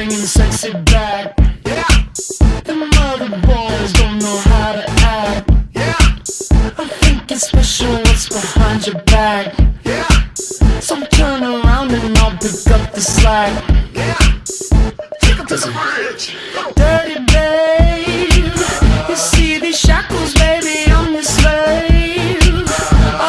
bringing sexy back. Yeah, The other boys don't know how to act. yeah, I think it's special what's behind your back. yeah, So turn around and I'll pick up the slack. yeah. Take to the bridge. Go.